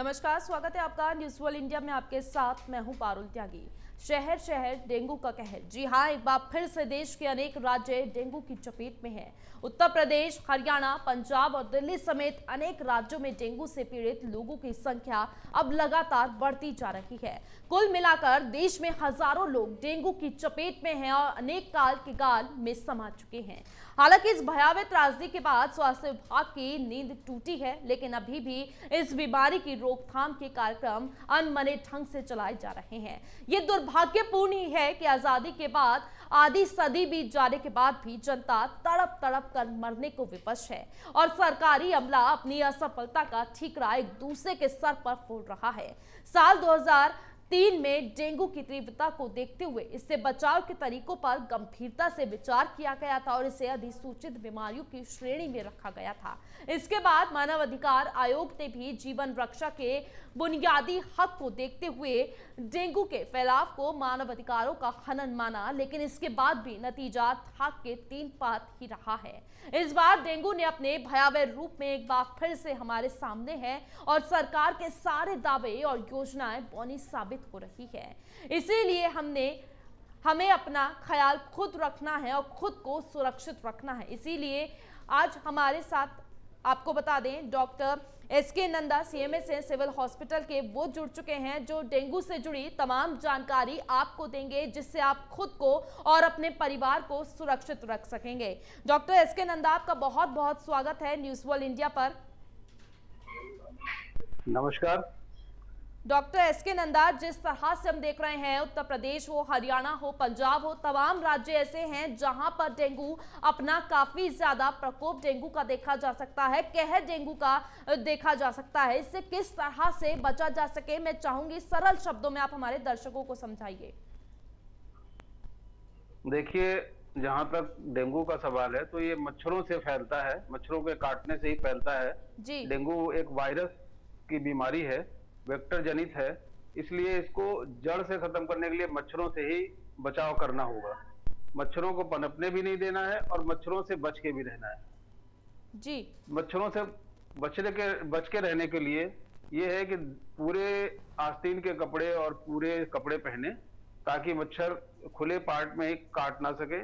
नमस्कार, स्वागत है आपका न्यूज़ वर्ल्ड इंडिया में आपके साथ। मैं हूँ पारुल त्यागी। शहर शहर, डेंगू का कहर। जी हाँ एक बार फिर से देश के अनेक राज्य डेंगू की चपेट में हैं। उत्तर प्रदेश, हरियाणा, पंजाब और दिल्ली समेत अनेक राज्यों में डेंगू से पीड़ित लोगों की संख्या अब लगातार बढ़ती जा रही है। कुल मिलाकर देश में हज़ारों लोग डेंगू की चपेट में हैं और अनेक काल के गाल में समा चुके हैं। हालाँकि इस भयावह त्रासदी के बाद स्वास्थ्य विभाग की नींद टूटी है, लेकिन अभी भी इस बीमारी की रोकथाम के कार्यक्रम अनमने ढंग से चलाए जा रहे हैं। ये दुर्भाग्यपूर्ण ही है कि आज़ादी के बाद, आधी सदी बीत जाने के बाद भी जनता तड़प तड़प कर मरने को विपक्ष है और सरकारी अमला अपनी असफलता का ठीकरा एक दूसरे के सर पर फोड़ रहा है। साल 2000 तीन में डेंगू की तीव्रता को देखते हुए इससे बचाव के तरीकों पर गंभीरता से विचार किया गया था और इसे अधिसूचित बीमारियों की श्रेणी में रखा गया था। इसके बाद मानव अधिकार आयोग ने भी जीवन रक्षा के बुनियादी हक को देखते हुए डेंगू के फैलाव को मानव अधिकारों का खनन माना, लेकिन इसके बाद भी नतीजा थाक के तीन पात ही रहा है। इस बार डेंगू ने अपने भयावह रूप में एक बार फिर से हमारे सामने है और सरकार के सारे दावे और योजनाएँ बौनी साबित हो रही है। इसीलिए हमने, हमें अपना ख्याल खुद रखना है और खुद को सुरक्षित रखना है। इसीलिए आज हमारे साथ आपको बता दें, doctor S K Nanda CMS हैं, सिविल हॉस्पिटल के, वो जुड़ चुके हैं, जो डेंगू से जुड़ी तमाम जानकारी आपको देंगे, जिससे आप खुद को और अपने परिवार को सुरक्षित रख सकेंगे। डॉक्टर एस के नंदा, आपका बहुत बहुत स्वागत है न्यूज़ वर्ल्ड इंडिया पर। नमस्कार। डॉक्टर एस के नंदा जिस तरह से हम देख रहे हैं उत्तर प्रदेश हो हरियाणा हो पंजाब हो तमाम राज्य ऐसे हैं जहाँ पर डेंगू अपना काफ़ी ज़्यादा प्रकोप डेंगू का देखा जा सकता है कहर डेंगू का देखा जा सकता है। इससे किस तरह से बचा जा सके मैं चाहूँगी सरल शब्दों में आप हमारे दर्शकों को समझाइए। देखिए जहाँ तक डेंगू का सवाल है तो ये मच्छरों से फैलता है मच्छरों के काटने से ही फैलता है। जी। डेंगू एक वायरस की बीमारी है वेक्टर जनित है इसलिए इसको जड़ से खत्म करने के लिए मच्छरों से ही बचाव करना होगा। मच्छरों को पनपने भी नहीं देना है और मच्छरों से बच के भी रहना है। जी। मच्छरों से बचने के बच के रहने के लिए ये है कि पूरे आस्तीन के कपड़े और पूरे कपड़े पहने ताकि मच्छर खुले पार्ट में काट ना सके।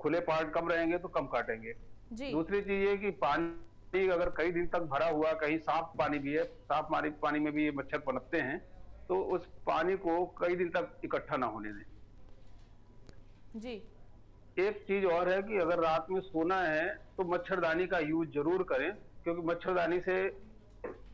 खुले पार्ट कम रहेंगे तो कम काटेंगे। जी। दूसरी चीज़ ये कि पानी अगर कई दिन तक भरा हुआ कहीं साफ़ पानी भी है साफ़ पानी पानी में भी ये मच्छर पनपते हैं तो उस पानी को कई दिन तक इकट्ठा ना होने दें। जी। एक चीज़ और है कि अगर रात में सोना है तो मच्छरदानी का यूज़ ज़रूर करें क्योंकि मच्छरदानी से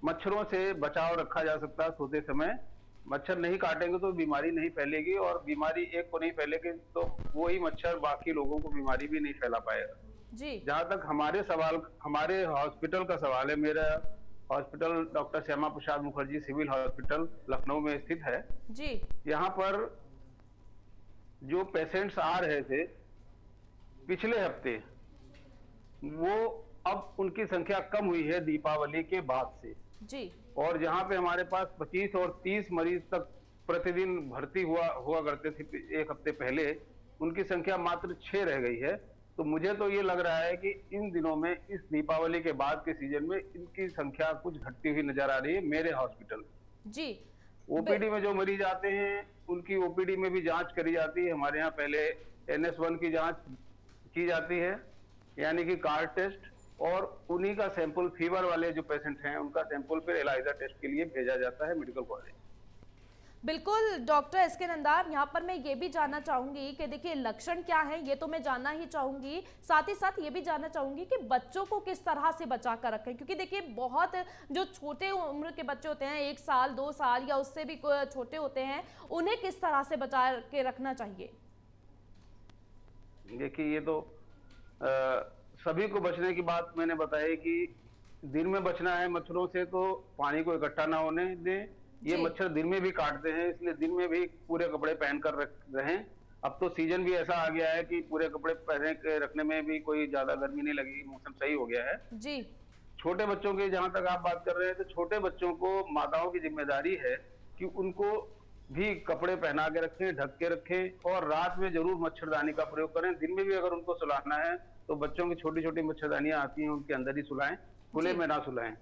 मच्छरों से बचाव रखा जा सकता है सोते समय। मच्छर नहीं काटेंगे तो बीमारी नहीं फैलेगी और बीमारी एक को नहीं फैलेगी तो वही मच्छर बाकी लोगों को बीमारी भी नहीं फैला पाएगा। जी। जहाँ तक हमारे सवाल हमारे हॉस्पिटल का सवाल है मेरा hospital doctor Shyama Prasad Mukherjee civil hospital Lucknow में स्थित है। जी। यहाँ पर जो पेशेंट्स आ रहे थे पिछले हफ़्ते वो अब उनकी संख्या कम हुई है दीपावली के बाद से। जी। और जहाँ पे हमारे पास 25 और 30 मरीज़ तक प्रतिदिन भर्ती हुआ हुआ करते थे एक हफ़्ते पहले उनकी संख्या मात्र छह रह गई है। तो मुझे तो ये लग रहा है कि इन दिनों में इस दीपावली के बाद के सीज़न में इनकी संख्या कुछ घटती हुई नज़र आ रही है मेरे हॉस्पिटल जी। ओपीडी में जो मरीज़ आते हैं उनकी ओपीडी में भी जाँच करी जाती है। हमारे यहाँ पहले एनएस वन की जाँच की जाती है यानी कि कार टेस्ट और उन्हीं का सैंपल फीवर वाले जो पेशेंट हैं उनका सैंपल फिर एलाइजा टेस्ट के लिए भेजा जाता है मेडिकल कॉलेज बिल्कुल डॉक्टर एस के नंदार यहाँ पर मैं ये भी जानना चाहूँगी कि देखिए लक्षण क्या है ये तो मैं जानना ही चाहूँगी। साथ ही साथ ये भी जानना चाहूँगी कि बच्चों को किस तरह से बचा कर रखें क्योंकि देखिए बहुत जो छोटे उम्र के बच्चे होते हैं एक साल दो साल या उससे भी छोटे होते हैं उन्हें किस तरह से बचा के रखना चाहिए? देखिए ये तो आ, सभी को बचने की बात मैंने बताई कि दिन में बचना है मच्छरों से तो पानी को इकट्ठा ना होने दें ये मच्छर दिन में भी काटते हैं इसलिए दिन में भी पूरे कपड़े पहन कर रख रहें अब तो सीज़न भी ऐसा आ गया है कि पूरे कपड़े पहने के रखने में भी कोई ज़्यादा गर्मी नहीं लगी मौसम सही हो गया है। जी। छोटे बच्चों की जहाँ तक आप बात कर रहे हैं तो छोटे बच्चों को माताओं की ज़िम्मेदारी है कि उनको भी कपड़े पहना के रखें ढक के रखें और रात में ज़रूर मच्छरदानी का प्रयोग करें। दिन में भी अगर उनको सुलाना है तो बच्चों की छोटी छोटी मच्छरदानियाँ आती हैं उनके अंदर ही सुलाएँ खुले में ना सुलाएँ।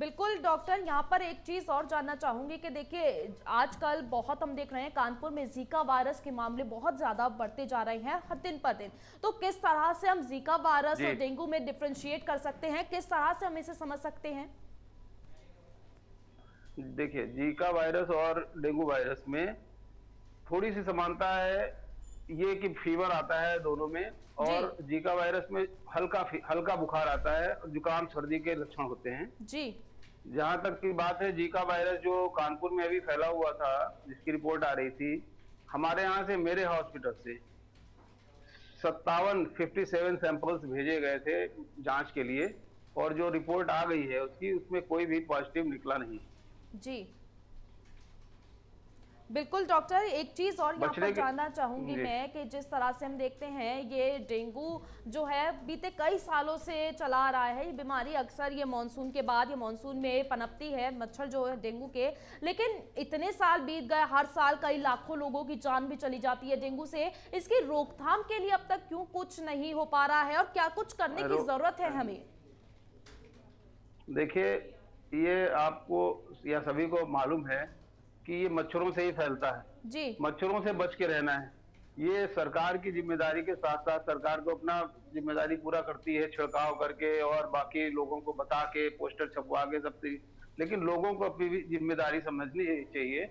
बिल्कुल डॉक्टर यहाँ पर एक चीज़ और जानना चाहूँगी कि देखिए आजकल बहुत हम देख रहे हैं कानपुर में जीका वायरस के मामले बहुत ज़्यादा बढ़ते जा रहे हैं हर दिन पर दिन। तो किस तरह से हम जीका वायरस और डेंगू में डिफ्रेंशिएट कर सकते हैं? किस तरह से हम इसे समझ सकते हैं? देखिए जीका वायरस और डेंगू वायरस में थोड़ी सी समानता है ये कि फीवर आता है दोनों में और जीका वायरस में हल्का हल्का बुखार आता है जुकाम सर्दी के लक्षण होते हैं। जी। जहाँ तक की बात है, जीका वायरस जो कानपुर में अभी फैला हुआ था, जिसकी रिपोर्ट आ रही थी, हमारे यहाँ से मेरे हॉस्पिटल से सत्तावन फिफ्टी सेवन सैंपल्स भेजे गए थे जाँच के लिए, और जो रिपोर्ट आ गई है उसकी, उसमें कोई भी पॉजिटिव निकला नहीं। जी। बिल्कुल डॉक्टर एक चीज़ और यहाँ पर जानना चाहूँगी मैं कि जिस तरह से हम देखते हैं ये डेंगू जो है बीते कई सालों से चला आ रहा है। ये बीमारी अक्सर ये मानसून के बाद ये मानसून में पनपती है मच्छर जो है डेंगू के। लेकिन इतने साल बीत गए हर साल कई लाखों लोगों की जान भी चली जाती है डेंगू से। इसकी रोकथाम के लिए अब तक क्यों कुछ नहीं हो पा रहा है और क्या कुछ करने की ज़रूरत है हमें? देखिए ये आपको या सभी को मालूम है कि ये मच्छरों से ही फैलता है। जी। मच्छरों से बच के रहना है। ये सरकार की ज़िम्मेदारी के साथ साथ सरकार को अपना ज़िम्मेदारी पूरा करती है छिड़काव करके और बाकी लोगों को बता के पोस्टर छपवा के सब चीज़। लेकिन लोगों को अपनी भी ज़िम्मेदारी समझनी चाहिए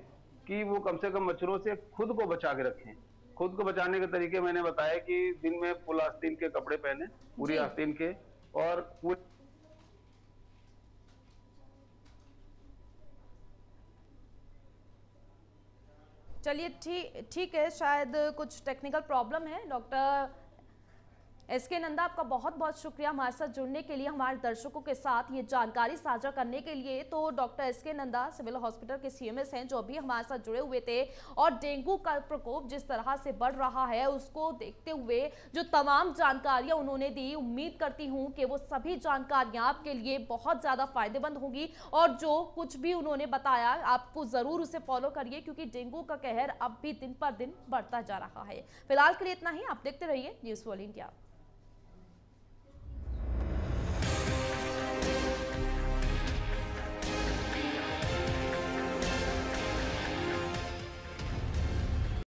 कि वो कम से कम मच्छरों से खुद को बचा के रखें। खुद को बचाने के तरीके मैंने बताया कि दिन में फुल आस्तीन के कपड़े पहने पूरी आस्तीन के और पूरे चलिए ठीक ठीक है शायद कुछ टेक्निकल प्रॉब्लम है डॉक्टर एस के नंदा, आपका बहुत बहुत शुक्रिया हमारे साथ जुड़ने के लिए, हमारे दर्शकों के साथ ये जानकारी साझा करने के लिए। तो doctor S K Nanda, civil hospital के सीएमएस हैं, जो अभी हमारे साथ जुड़े हुए थे, और डेंगू का प्रकोप जिस तरह से बढ़ रहा है, उसको देखते हुए जो तमाम जानकारियाँ उन्होंने दी, उम्मीद करती हूँ कि वो सभी जानकारियाँ आपके लिए बहुत ज़्यादा फ़ायदेमंद होगी। और जो कुछ भी उन्होंने बताया, आपको ज़रूर उसे फॉलो करिए, क्योंकि डेंगू का कहर अब भी दिन पर दिन बढ़ता जा रहा है। फ़िलहाल के लिए इतना ही, आप देखते रहिए न्यूज़ वॉल इंडिया।